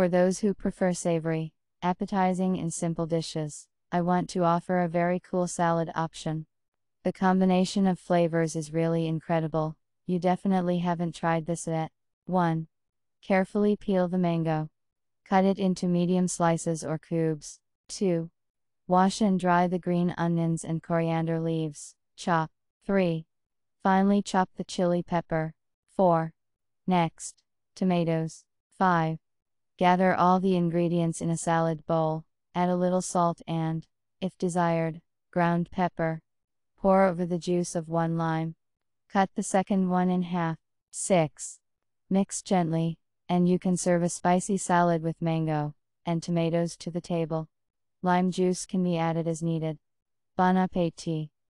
For those who prefer savory, appetizing, and simple dishes, I want to offer a very cool salad option. The combination of flavors is really incredible. You definitely haven't tried this yet. 1. Carefully peel the mango. Cut it into medium slices or cubes. 2. Wash and dry the green onions and coriander leaves. Chop. 3. Finely chop the chili pepper. 4. Next, tomatoes. 5. Gather all the ingredients in a salad bowl, add a little salt and, if desired, ground pepper. Pour over the juice of one lime. Cut the second one in half. 6. Mix gently, and you can serve a spicy salad with mango and tomatoes to the table. Lime juice can be added as needed. Bon appetit!